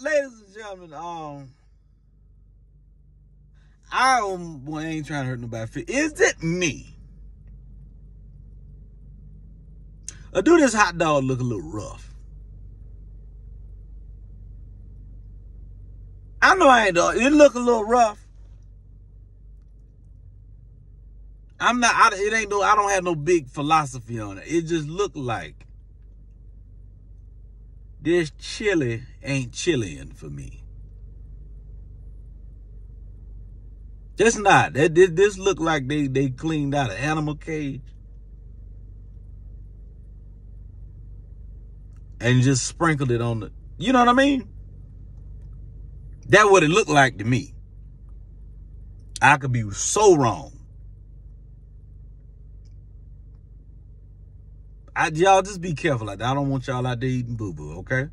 ladies and gentlemen, um, I um, well, ain't trying to hurt nobody. Is it me? Or do this hot dog look a little rough? I know I ain't dog. It look a little rough. I'm not. I, it ain't no. I don't have no big philosophy on it. It just look like this chili ain't chilling for me. Just not. That this, this look like they they cleaned out an animal cage and just sprinkled it on the. You know what I mean? That what it looked like to me. I could be so wrong. I, y'all just be careful. I don't want y'all out there eating boo boo, okay?